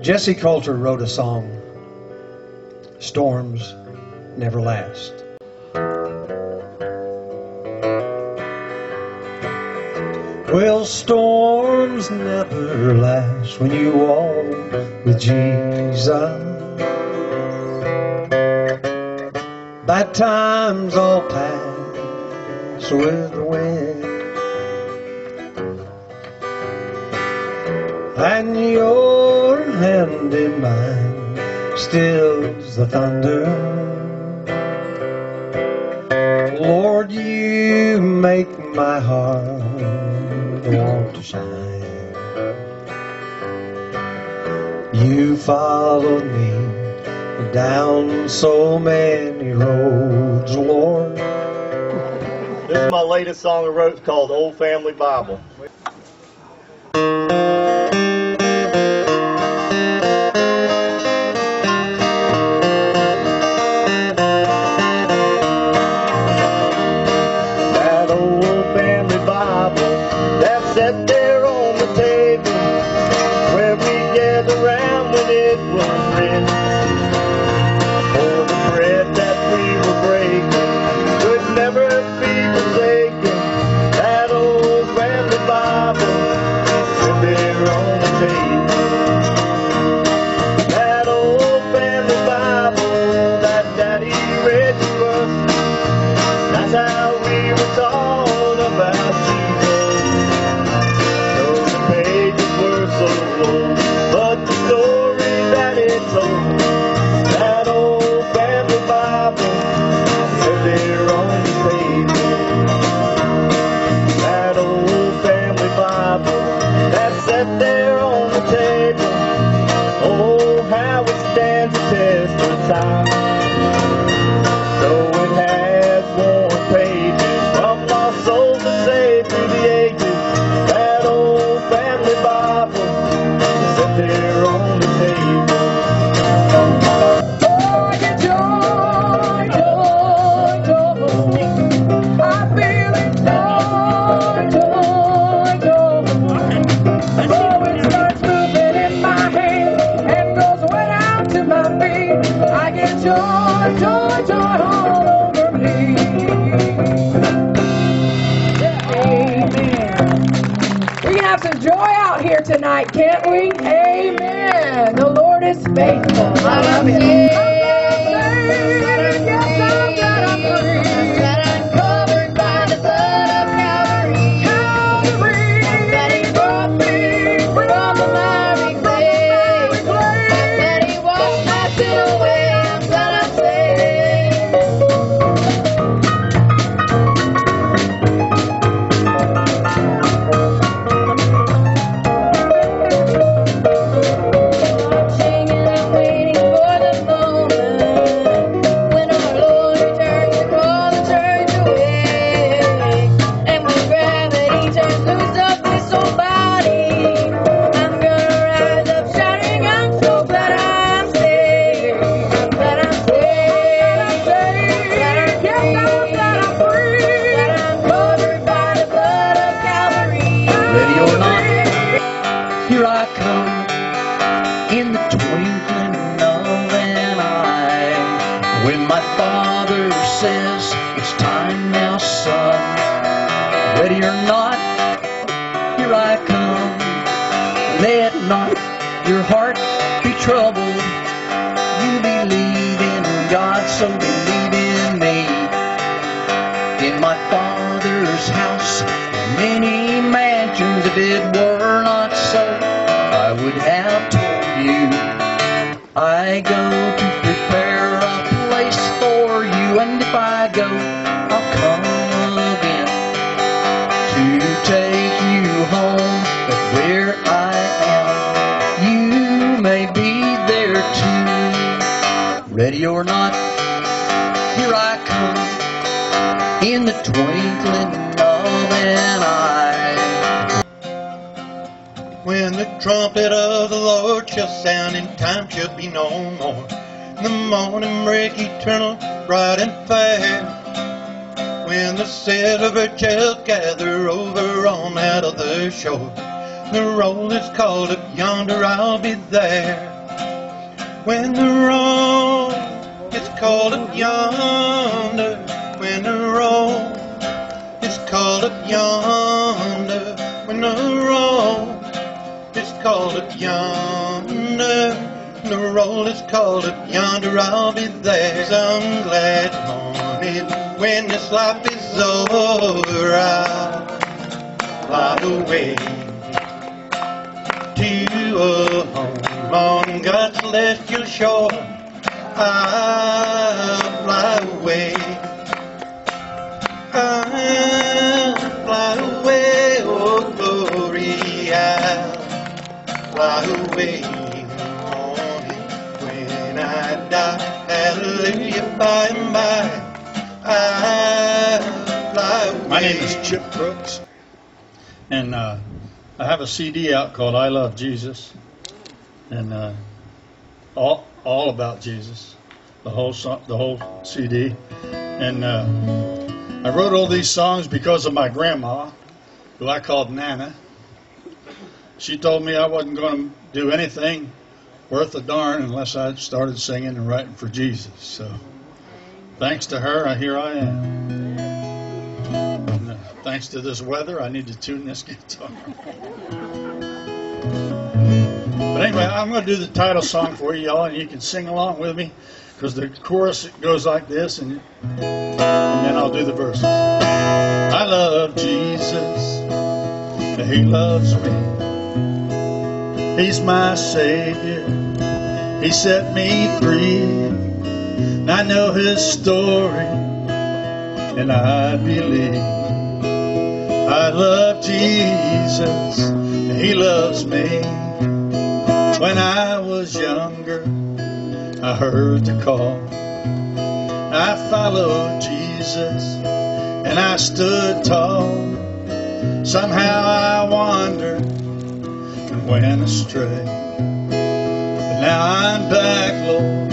Jessi Colter wrote a song, Storms Never Last. Well, storms never last when you walk with Jesus. Bad times all pass with the wind. And you hand in mine stills the thunder. Lord, you make my heart want to shine. You followed me down so many roads, Lord. This is my latest song I wrote. It's called Old Family Bible. is faithful. I love you. Go, I'll come again to take you home But where I am. You may be there too. Ready or not, here I come in the twinkling of an eye. When the trumpet of the Lord shall sound and time shall be no more, the morning break eternal bright and fair when the silver sails gather over on out of the shore. The roll is called up yonder, I'll be there. When the roll is called up yonder, when the roll is called up yonder, when the roll is called up yonder the roll is called up yonder, I'll be there. Some glad morning when this life is over, I'll fly away to a home on God's celestial shore. I'll fly away. I'll fly away, oh glory. I'll fly away I die. Hallelujah, by and by. I'll fly away. My name is Chip Brooks, and uh, I have a CD out called "I Love Jesus," and uh, all all about Jesus, the whole so- the whole CD. And uh, I wrote all these songs because of my grandma, who I called Nana. She told me I wasn't going to do anything worth a darn unless I started singing and writing for Jesus. So, thanks to her, here I am. And, uh, thanks to this weather, I need to tune this guitar. But anyway, I'm going to do the title song for you, y'all, and you can sing along with me because the chorus goes like this, and, and then I'll do the verses. I love Jesus, and He loves me. He's my Savior, He set me free. And I know His story, and I believe. I love Jesus, He loves me. When I was younger, I heard the call. I followed Jesus, and I stood tall. Somehow I wandered and went astray. But now I'm back, Lord.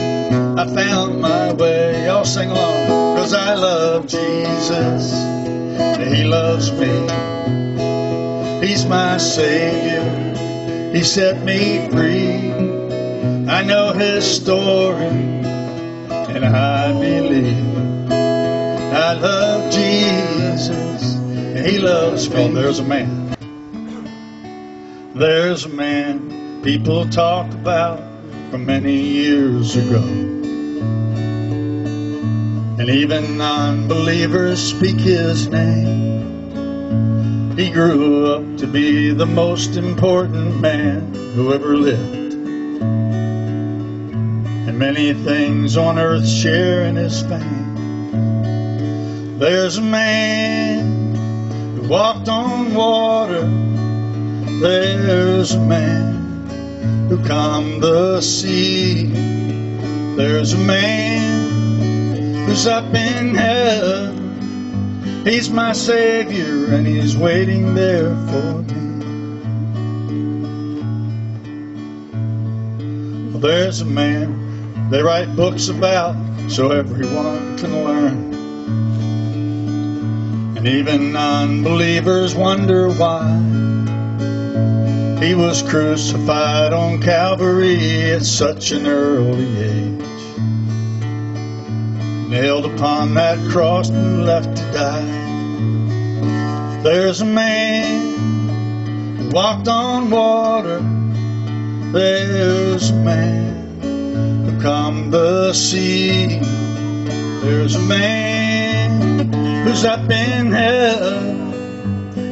I found my way. Y'all sing along, cause I love Jesus. And He loves me. He's my Savior. He set me free. I know His story, and I believe. I love Jesus. and He loves me. Oh, there's a man. There's a man people talk about from many years ago. And even unbelievers speak his name. He grew up to be the most important man who ever lived. And many things on earth share in his fame. There's a man who walked on water. There's a man who calmed the sea. There's a man who's up in heaven. He's my Savior, and He's waiting there for me. Well, there's a man they write books about so everyone can learn. And even unbelievers wonder why. He was crucified on Calvary at such an early age nailed upon that cross and left to die. There's a man who walked on water. There's a man who calmed the sea. There's a man who's up in heaven.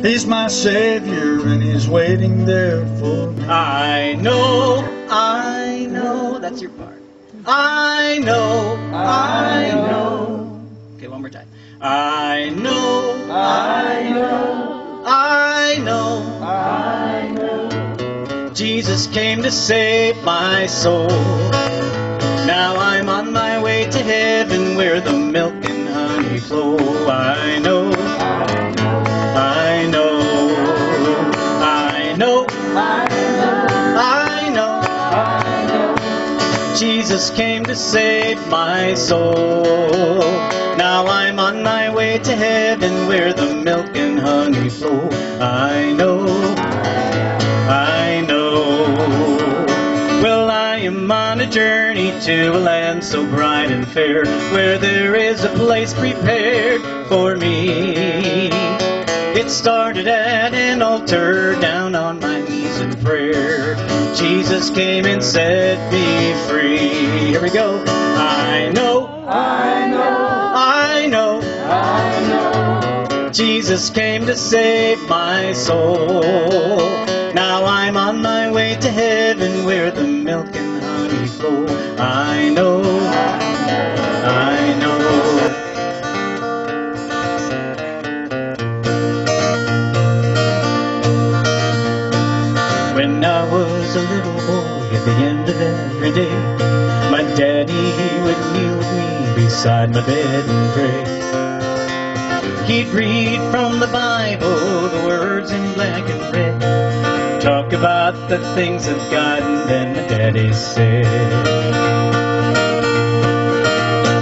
He's my Savior and he's waiting there for me. I know, I know. That's your part. I know, I know. Okay, one more time. I know, I know, I know, I know. Jesus came to save my soul. Now I'm on my way to heaven where the milk and honey flow. I know, Jesus came to save my soul. Now I'm on my way to heaven where the milk and honey flow. I know, I know. Well, I am on a journey to a land so bright and fair where there is a place prepared for me. It started at an altar down on my knees in prayer. Jesus came and set me free. Here we go. I know, I know, I know, I know. Jesus came to save my soul. Now I'm on my way to heaven where the milk and honey flow. I know, I the things of God, and then my daddy said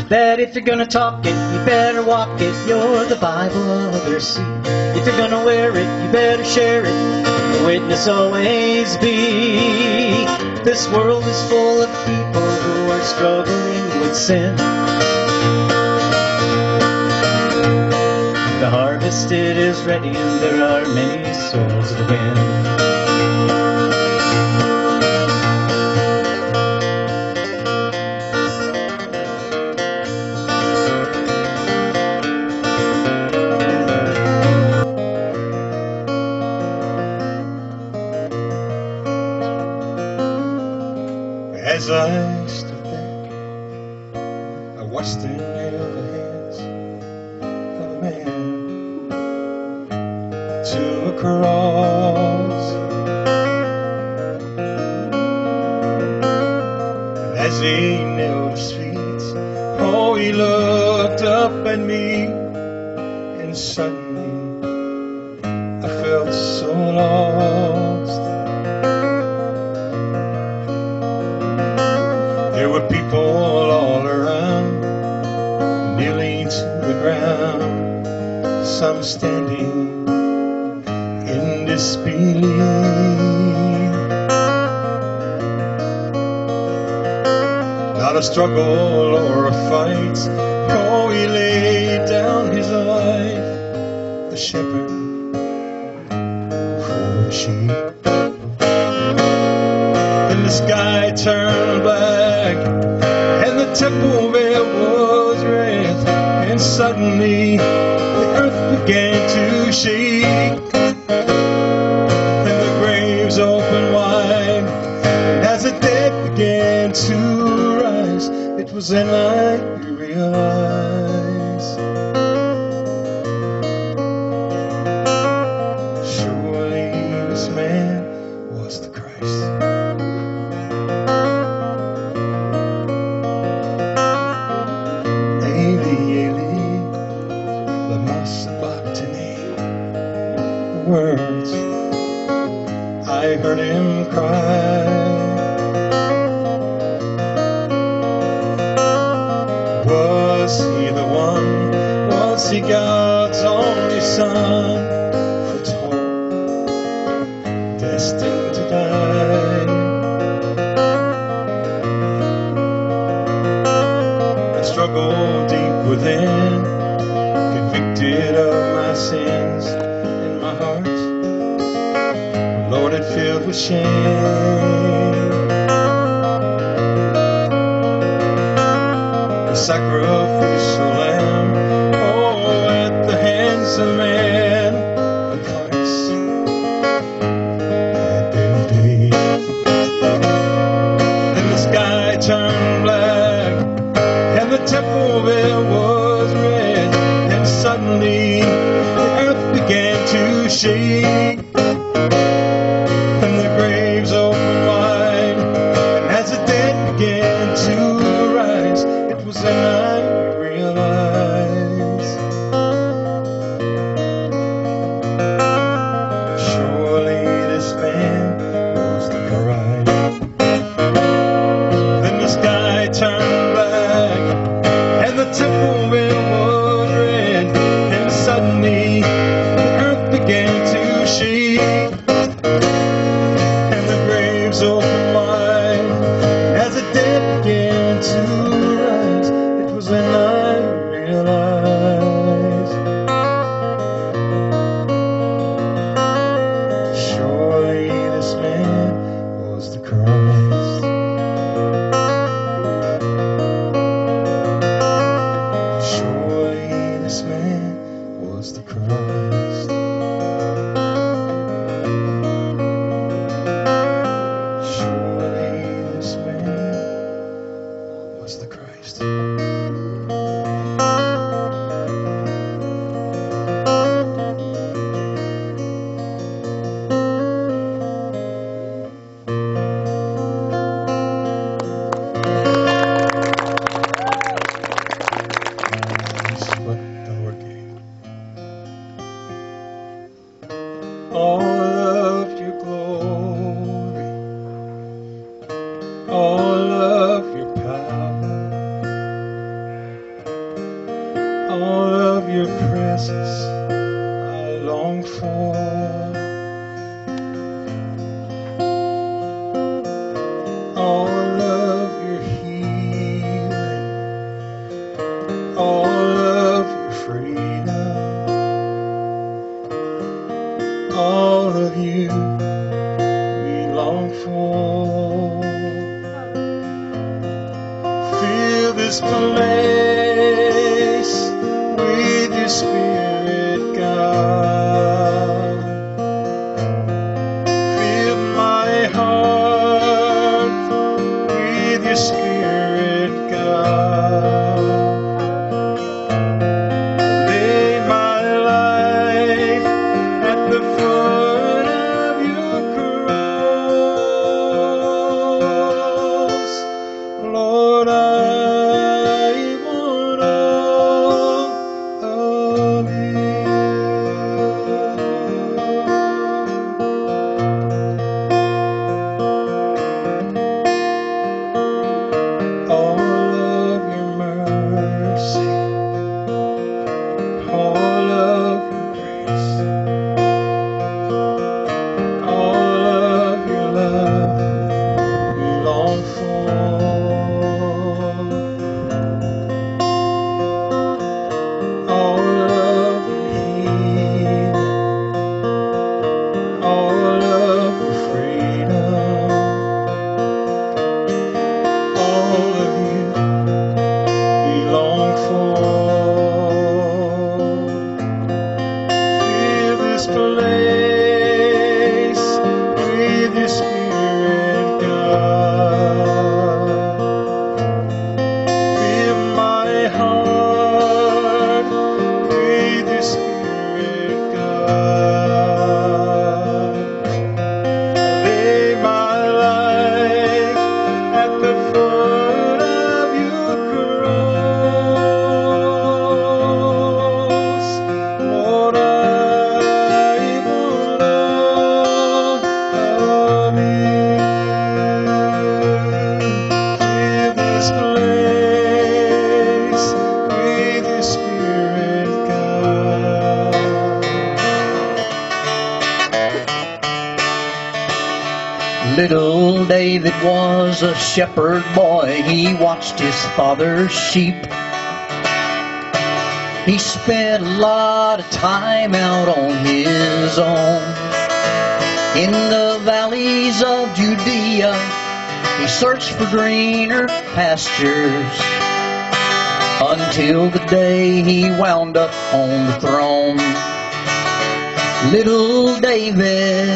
that if you're gonna talk it, you better walk it. You're the Bible of your see. If you're gonna wear it, you better share it. A witness always be. This world is full of people who are struggling with sin. The harvest it is ready, and there are many souls to win. And suddenly I felt so lost. There were people all around, kneeling to the ground, some standing in disbelief. Not a struggle or a fight, oh, he laid it was Christ. A shepherd boy. He watched his father's sheep. He spent a lot of time out on his own. In the valleys of Judea, he searched for greener pastures until the day he wound up on the throne. Little David,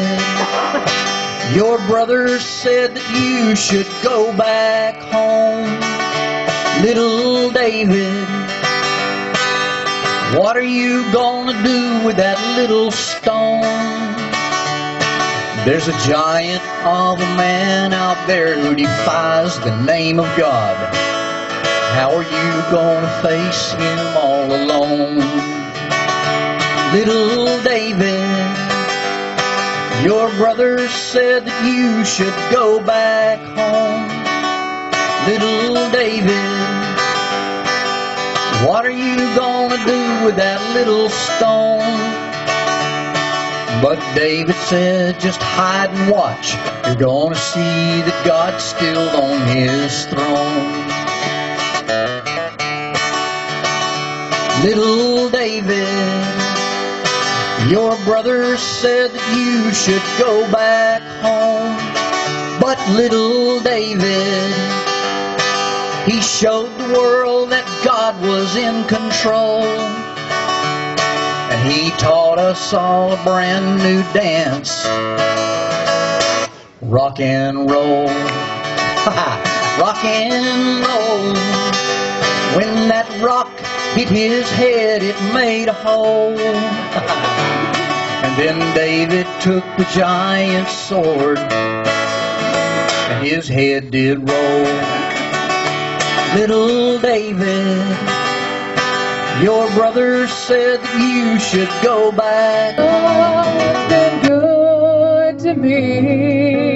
your brother said that you should go back home. Little David, what are you gonna do with that little stone? There's a giant of a man out there who defies the name of God. How are you gonna face him all alone? Little David, your brother said that you should go back home. Little David, what are you gonna do with that little stone? But David said, just hide and watch. You're gonna see that God's still on his throne. Little David, your brother said that you should go back home. But little David, he showed the world that God was in control. And He taught us all a brand new dance. Rock and roll. rock and roll. When that rock hit his head, it made a hole. then David took the giant's sword, and his head did roll. Little David, your brother said that you should go back. God's been good to me.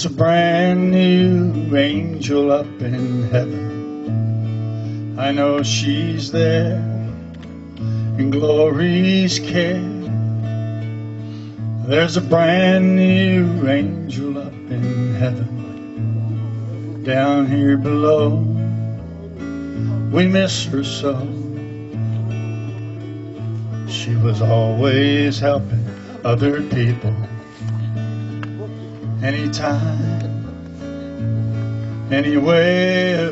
There's a brand new angel up in heaven. I know she's there in glory's care. There's a brand new angel up in heaven. Down here below, we miss her so. She was always helping other people anytime, anywhere.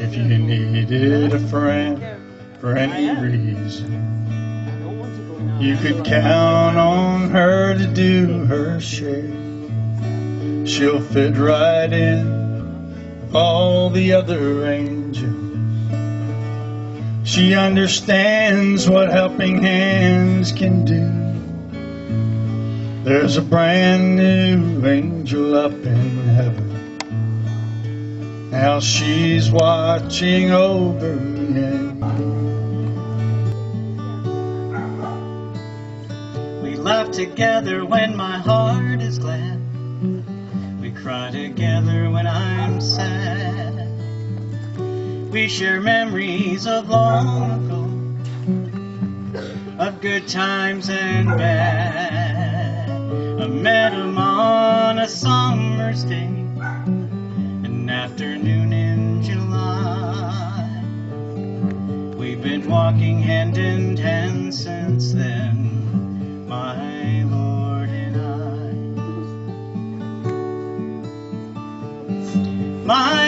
If you needed a friend for any reason, you could count on her to do her share. She'll fit right in with all the other angels. She understands what helping hands can do. There's a brand new angel up in heaven. Now she's watching over me. We laugh together when my heart is glad. We cry together when I'm sad. We share memories of long ago, of good times and bad. I met him on a summer's day, an afternoon in July. We've been walking hand in hand since then, my Lord and I. My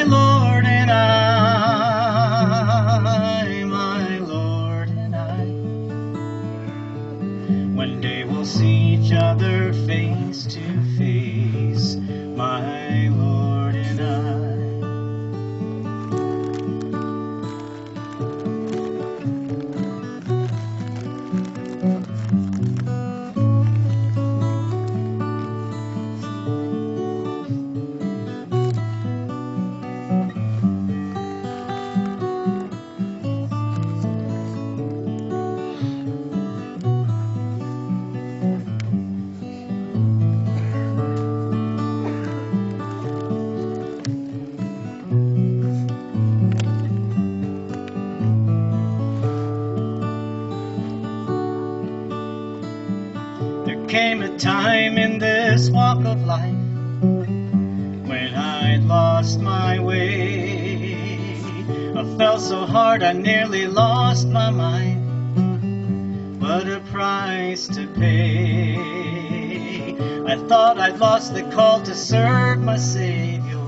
nearly lost my mind. What a price to pay. I thought I'd lost the call to serve my Savior.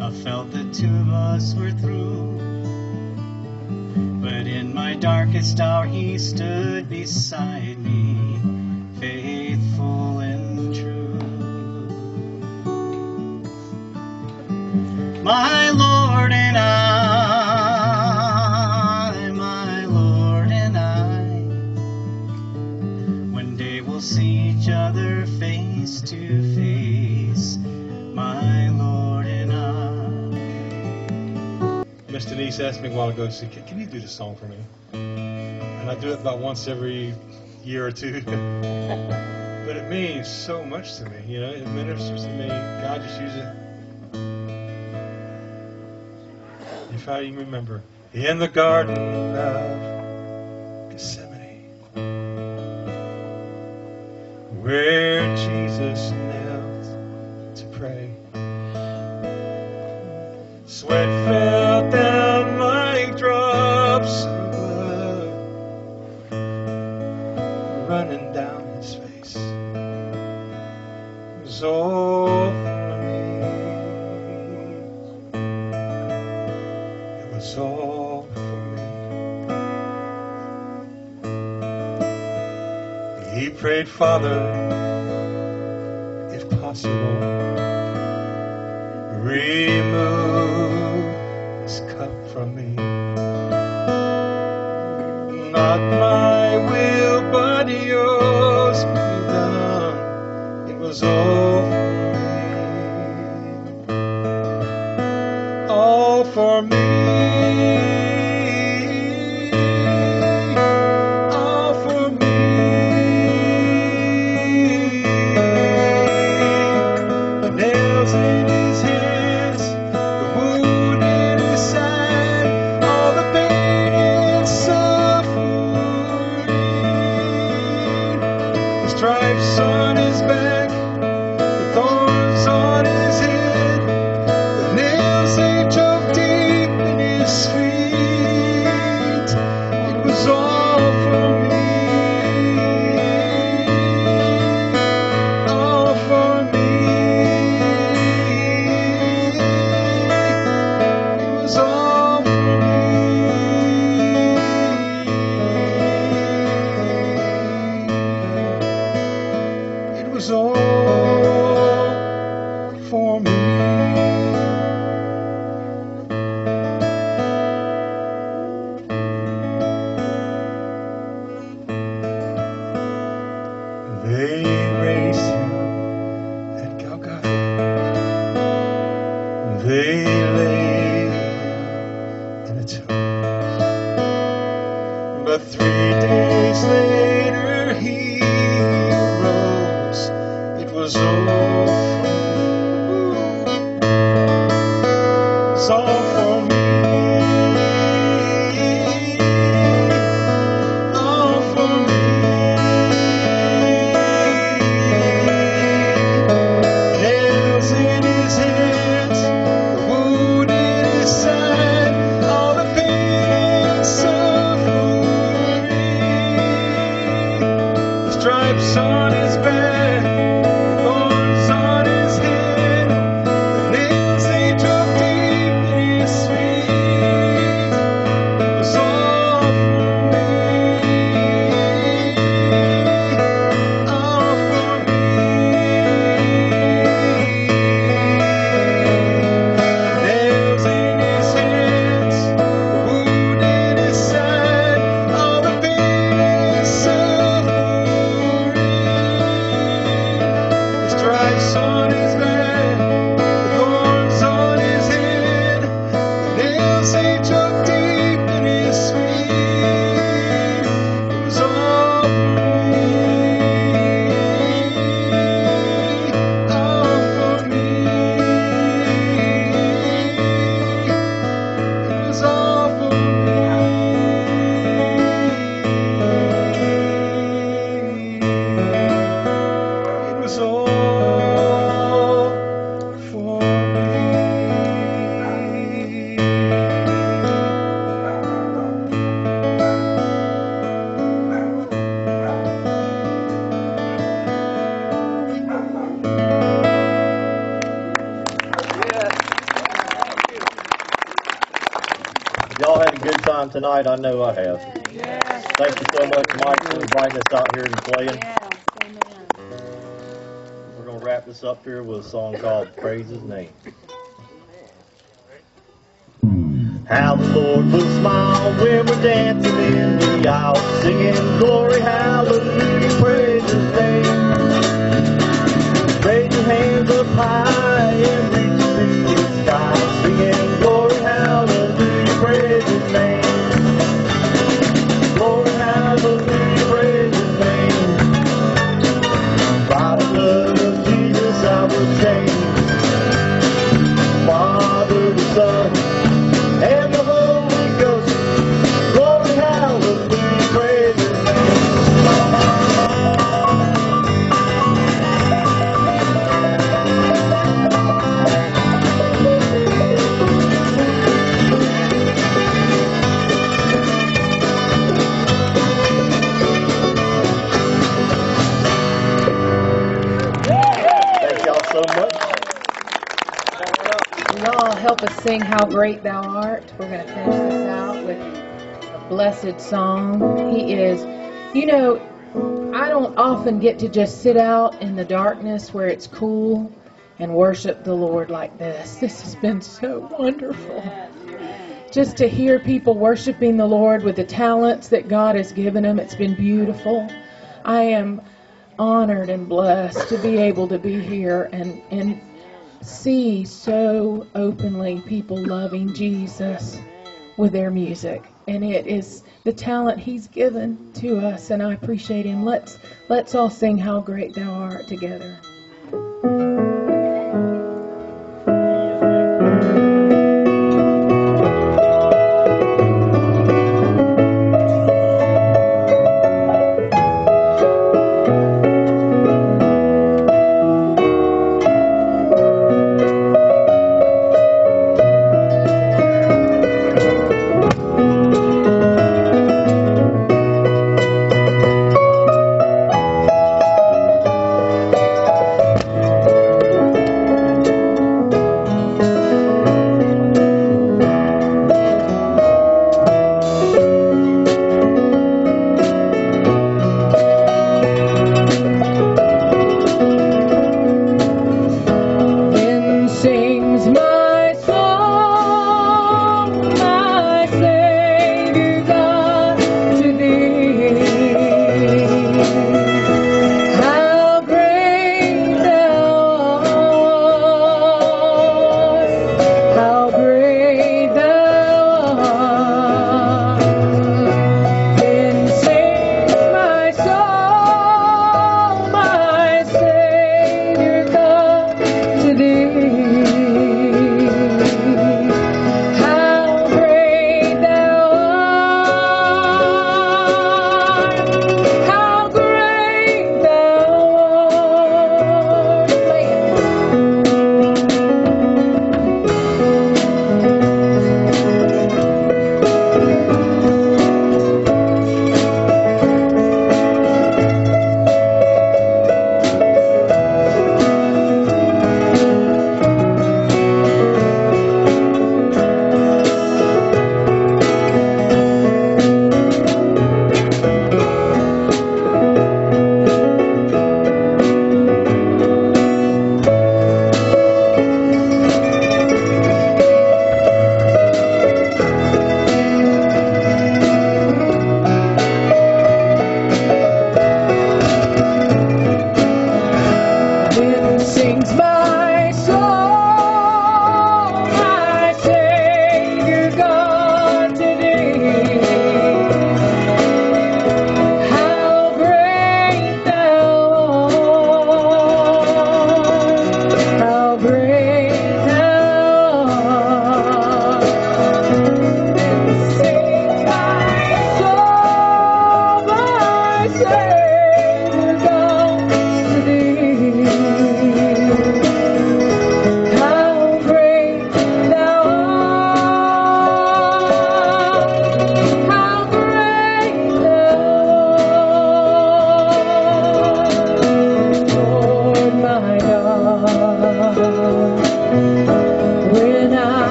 I felt the two of us were through. But in my darkest hour, He stood beside me, faithful and true. My Lord and I, Denise asked me a while ago, she said, can, can you do this song for me? And I do it about once every year or two. but it means so much to me, you know, it ministers to me. God just uses it. If I even remember, in the Garden of Gethsemane, where Jesus Father, if possible, remove this cup from me. Not my will, but yours be done. It was all They tonight? I know I have. Thank you so much, Mike, for inviting us out here and playing. We're gonna wrap this up here with a song called Praise His Name. How the Lord will smile when we're dancing sing How Great Thou Art. We're going to finish this out with a blessed song. He is, you know, I don't often get to just sit out in the darkness where it's cool and worship the Lord like this. This has been so wonderful. Just to hear people worshiping the Lord with the talents that God has given them, it's been beautiful. I am honored and blessed to be able to be here and, and see so openly people loving Jesus with their music. And it is the talent he's given to us and I appreciate him. Let's let's all sing how great thou art together.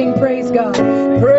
Sing praise God. Praise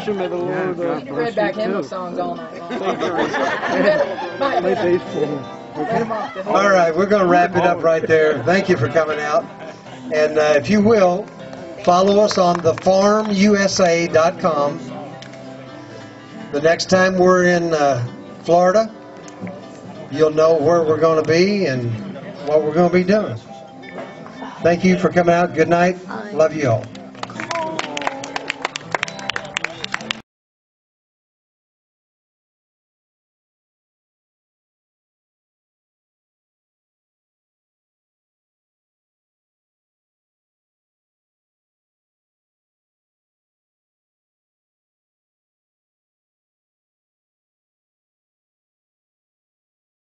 God bless you. May the Lord uh, You read bless back you hymnal too. songs all night long. Lay Let faithful. him off the hook. All right, we're going to wrap it up right there. Thank you for coming out. And uh, if you will, follow us on thefarmusa.com. The next time we're in uh, Florida, you'll know where we're going to be and what we're going to be doing. Thank you for coming out. Good night. Love you all.